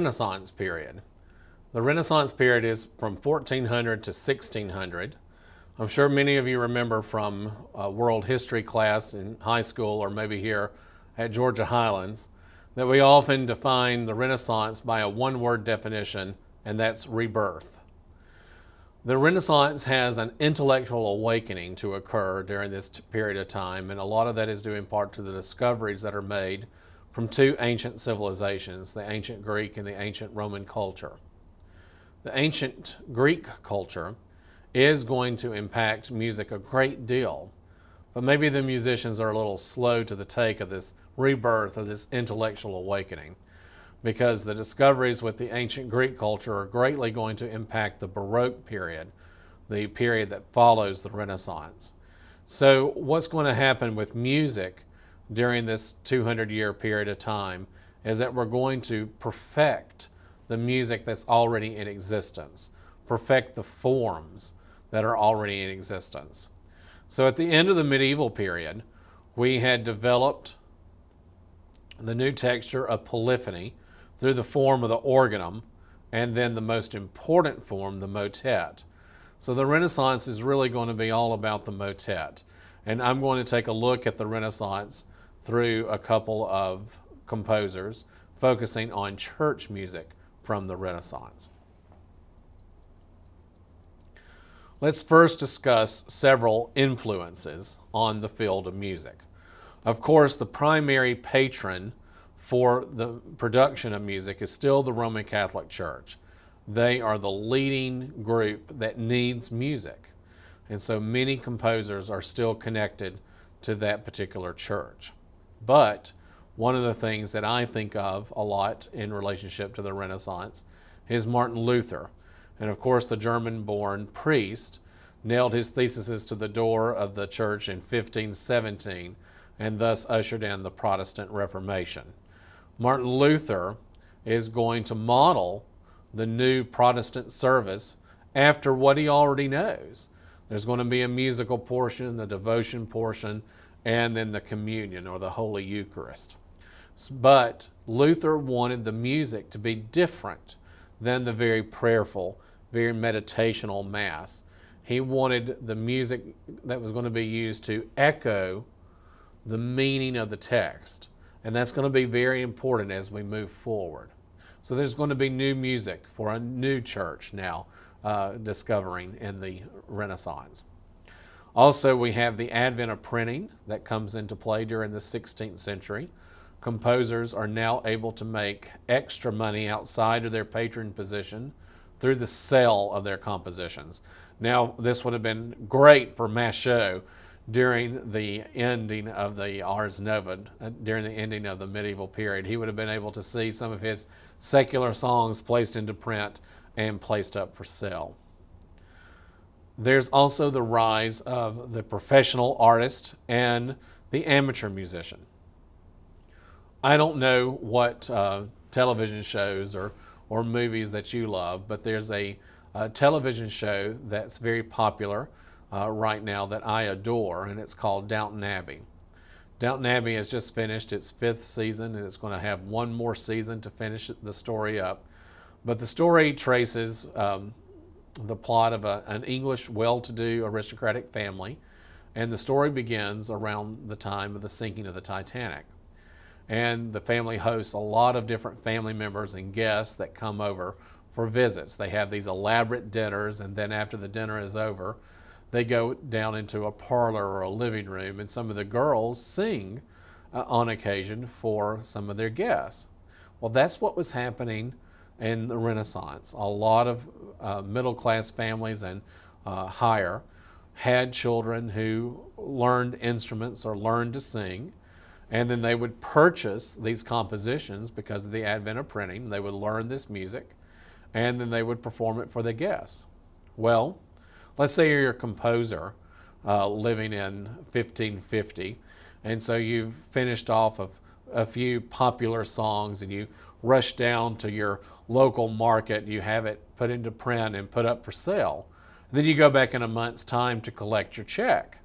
Renaissance period. The Renaissance period is from 1400 to 1600. I'm sure many of you remember from a world history class in high school or maybe here at Georgia Highlands that we often define the Renaissance by a one word definition, and that's rebirth. The Renaissance has an intellectual awakening to occur during this period of time, and a lot of that is due in part to the discoveries that are made from two ancient civilizations, the ancient Greek and the ancient Roman culture. The ancient Greek culture is going to impact music a great deal, but maybe the musicians are a little slow to the take of this rebirth of this intellectual awakening because the discoveries with the ancient Greek culture are greatly going to impact the Baroque period, the period that follows the Renaissance. So, what's going to happen with music during this 200 year period of time is that we're going to perfect the music that's already in existence, perfect the forms that are already in existence. So, at the end of the medieval period, we had developed the new texture of polyphony through the form of the organum, and then the most important form, the motet. So the Renaissance is really going to be all about the motet. And I'm going to take a look at the Renaissance through a couple of composers focusing on church music from the Renaissance. Let's first discuss several influences on the field of music. Of course, the primary patron for the production of music is still the Roman Catholic Church. They are the leading group that needs music. And so many composers are still connected to that particular church. But one of the things that I think of a lot in relationship to the Renaissance is Martin Luther. And of course, the German born priest nailed his theses to the door of the church in 1517 and thus ushered in the Protestant Reformation. Martin Luther is going to model the new Protestant service after what he already knows. There's going to be a musical portion, a devotion portion, and then the communion or the Holy Eucharist. But Luther wanted the music to be different than the very prayerful, very meditational Mass. He wanted the music that was going to be used to echo the meaning of the text. And that's going to be very important as we move forward. So there's going to be new music for a new church now uh, discovering in the Renaissance. Also, we have the advent of printing that comes into play during the 16th century. Composers are now able to make extra money outside of their patron position through the sale of their compositions. Now, this would have been great for Machaut during the ending of the Ars Nova, uh, during the ending of the medieval period. He would have been able to see some of his secular songs placed into print and placed up for sale. There's also the rise of the professional artist and the amateur musician. I don't know what uh, television shows or, or movies that you love, but there's a, a television show that's very popular uh, right now that I adore, and it's called Downton Abbey. Downton Abbey has just finished its fifth season, and it's going to have one more season to finish the story up. But the story traces um, the plot of a, an English well to do aristocratic family, and the story begins around the time of the sinking of the Titanic. And the family hosts a lot of different family members and guests that come over for visits. They have these elaborate dinners, and then after the dinner is over, they go down into a parlor or a living room, and some of the girls sing uh, on occasion for some of their guests. Well, that's what was happening in the Renaissance. A lot of uh, middle class families and uh, higher had children who learned instruments or learned to sing, and then they would purchase these compositions because of the advent of printing. They would learn this music, and then they would perform it for the guests. Well, let's say you're a composer uh, living in 1550, and so you've finished off of a few popular songs and you rush down to your local market, you have it put into print and put up for sale. And then you go back in a month's time to collect your check.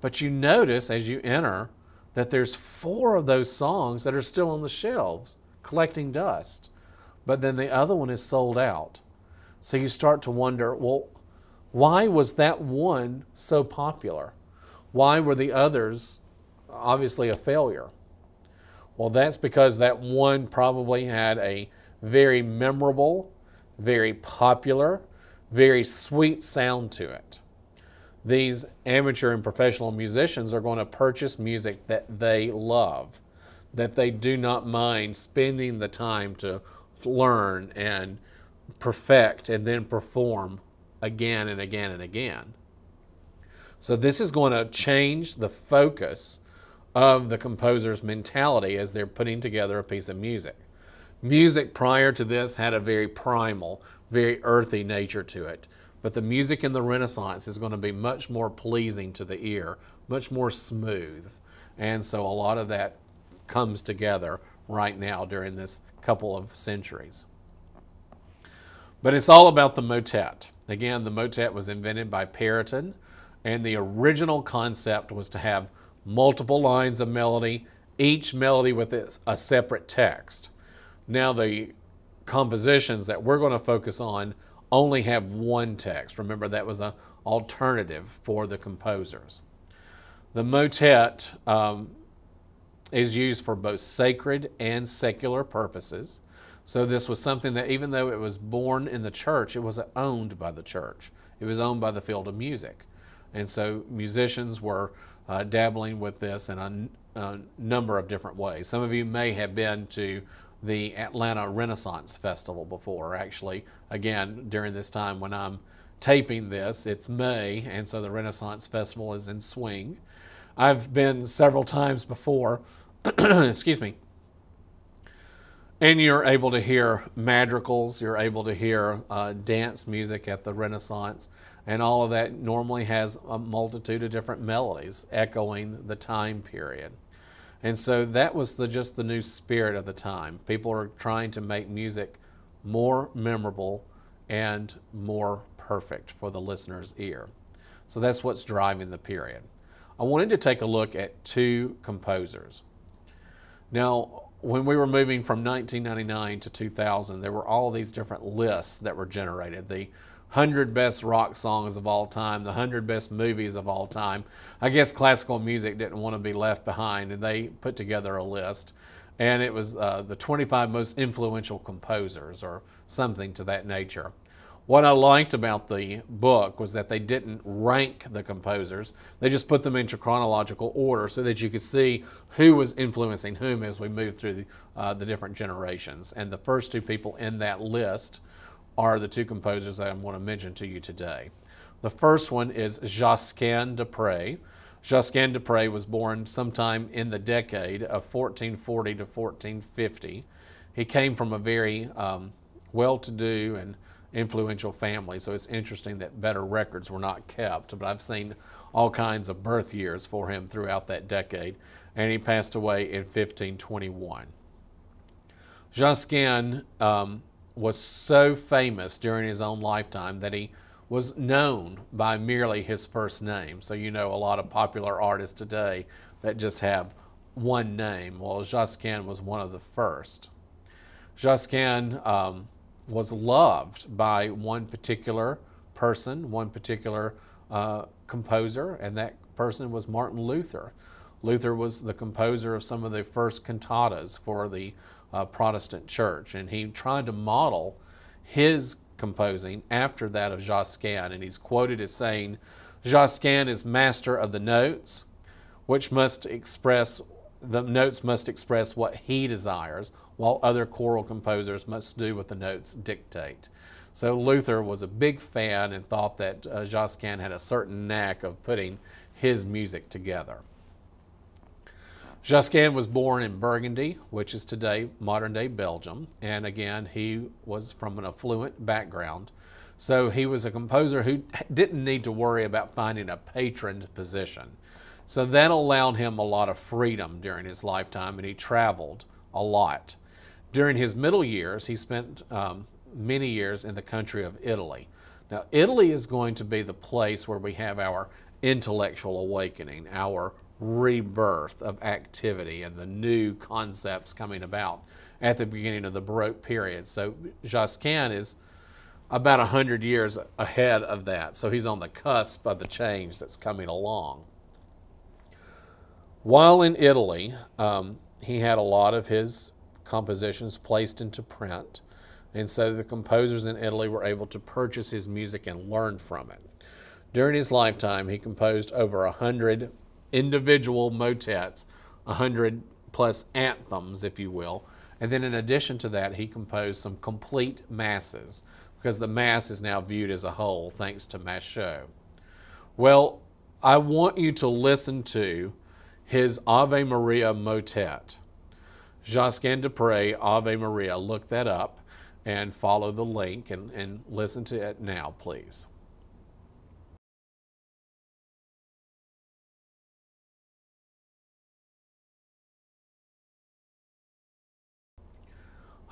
But you notice as you enter that there's four of those songs that are still on the shelves collecting dust. but then the other one is sold out. So you start to wonder, well, why was that one so popular? Why were the others obviously a failure? Well, that's because that one probably had a very memorable, very popular, very sweet sound to it. These amateur and professional musicians are going to purchase music that they love, that they do not mind spending the time to learn and perfect and then perform again and again and again. So, this is going to change the focus of the composer's mentality as they're putting together a piece of music. Music prior to this had a very primal, very earthy nature to it. But the music in the Renaissance is going to be much more pleasing to the ear, much more smooth. And so a lot of that comes together right now during this couple of centuries. But it's all about the motet. Again, the motet was invented by Perotin, and the original concept was to have multiple lines of melody, each melody with a separate text. Now, the compositions that we're going to focus on only have one text. Remember, that was an alternative for the composers. The motet um, is used for both sacred and secular purposes. So this was something that even though it was born in the church, it was owned by the church. It was owned by the field of music. And so musicians were uh, dabbling with this in a, number of different ways. Some of you may have been to the Atlanta Renaissance Festival before. Actually, again, during this time when I'm taping this, it's May, and so the Renaissance Festival is in swing. I've been several times before, excuse me, and you're able to hear madrigals, you're able to hear uh, dance music at the Renaissance, and all of that normally has a multitude of different melodies echoing the time period. And so that was the, just the new spirit of the time. People are trying to make music more memorable and more perfect for the listener's ear. So that's what's driving the period. I wanted to take a look at two composers. Now, when we were moving from 1999 to 2000, there were all these different lists that were generated. The 100 best rock songs of all time, the 100 best movies of all time. I guess classical music didn't want to be left behind, and they put together a list. And it was uh, the 25 most influential composers, or something to that nature. What I liked about the book was that they didn't rank the composers. They just put them into chronological order so that you could see who was influencing whom as we move through uh, the different generations. And the first two people in that list are the two composers that I want to mention to you today. The first one is Josquin de Prez. Josquin de Prez was born sometime in the decade of 1440 to 1450. He came from a very um, well to do and influential family. So it's interesting that better records were not kept. But I've seen all kinds of birth years for him throughout that decade, and he passed away in 1521. Josquin um, was so famous during his own lifetime that he was known by merely his first name. So you know a lot of popular artists today that just have one name. Well, Josquin was one of the first. Josquin um, was loved by one particular person, one particular uh, composer, and that person was Martin Luther. Luther was the composer of some of the first cantatas for the uh, Protestant church, and he tried to model his composing after that of Josquin, and he's quoted as saying, Josquin is master of the notes, which must express the notes must express what he desires, while other choral composers must do what the notes dictate. So Luther was a big fan and thought that uh, Josquin had a certain knack of putting his music together. Josquin was born in Burgundy, which is today modern day Belgium, and again, he was from an affluent background. So he was a composer who didn't need to worry about finding a patroned position. So that allowed him a lot of freedom during his lifetime, and he traveled a lot. During his middle years, he spent um, many years in the country of Italy. Now, Italy is going to be the place where we have our intellectual awakening, our rebirth of activity, and the new concepts coming about. at the beginning of the Baroque period. So Josquin is about 100 years ahead of that. So he's on the cusp of the change that's coming along. While in Italy, um, he had a lot of his compositions placed into print. And so the composers in Italy were able to purchase his music and learn from it. During his lifetime, he composed over a hundred individual motets, a hundred plus anthems, if you will. And then in addition to that, he composed some complete masses because the mass is now viewed as a whole thanks to Machaut. Well, I want you to listen to his Ave Maria motet. Josquin de Prez, Ave Maria. Look that up and follow the link and, and listen to it now, please.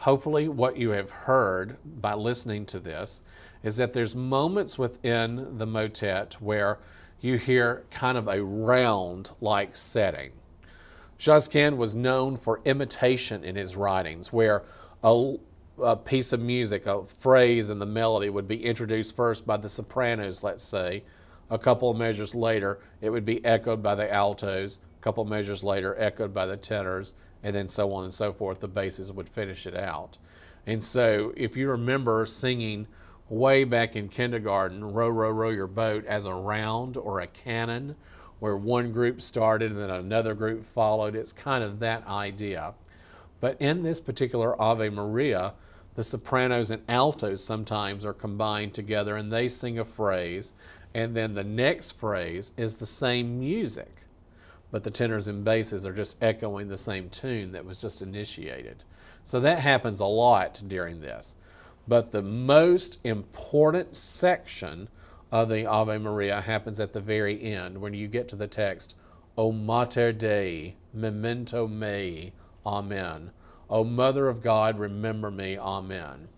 Hopefully, what you have heard by listening to this is that there's moments within the motet where you hear kind of a round like setting. Josquin was known for imitation in his writings, where a, a, piece of music, a phrase in the melody would be introduced first by the sopranos, let's say. A couple of measures later, it would be echoed by the altos. A couple of measures later, echoed by the tenors, and then so on and so forth. The basses would finish it out. And so, if you remember singing way back in kindergarten, Row, Row, Row Your Boat as a round or a canon, where one group started and then another group followed. It's kind of that idea. But in this particular Ave Maria, the sopranos and altos sometimes are combined together and they sing a phrase, and then the next phrase is the same music, but the tenors and basses are just echoing the same tune that was just initiated. So that happens a lot during this. But the most important section of the Ave Maria happens at the very end when you get to the text, O Mater Dei, memento mei, Amen. O Mother of God, remember me, Amen.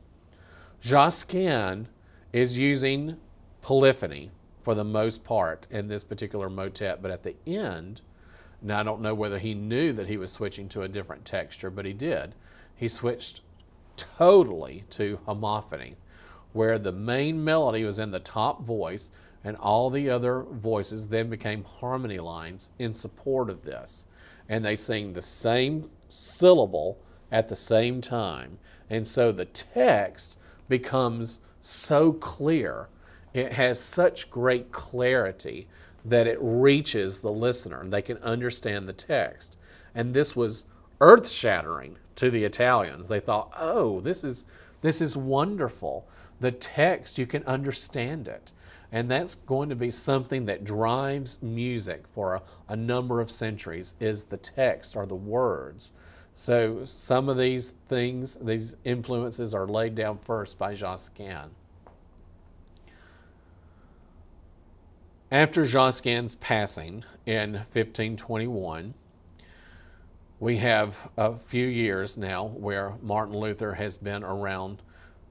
Josquin is using polyphony for the most part in this particular motet, but at the end, now I don't know whether he knew that he was switching to a different texture, but he did. He switched totally to homophony where the main melody was in the top voice and all the other voices then became harmony lines in support of this. And they sing the same syllable at the same time. And so the text becomes so clear. It has such great clarity that it reaches the listener and they can understand the text. And this was earth shattering to the Italians. They thought, oh, this is, this is wonderful the text, you can understand it. And that's going to be something that drives music for a, a, number of centuries is the text or the words. So some of these things, these influences are laid down first by Josquin. After Josquin's passing in 1521, we have a few years now where Martin Luther has been around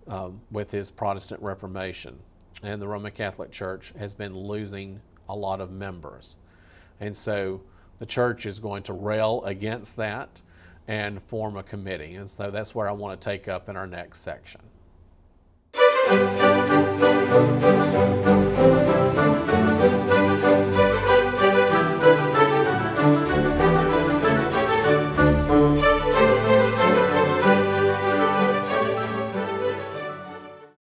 um, with his Protestant Reformation. And the Roman Catholic Church has been losing a lot of members. And so the church is going to rail against that and form a committee. And so that's where I want to take up in our next section.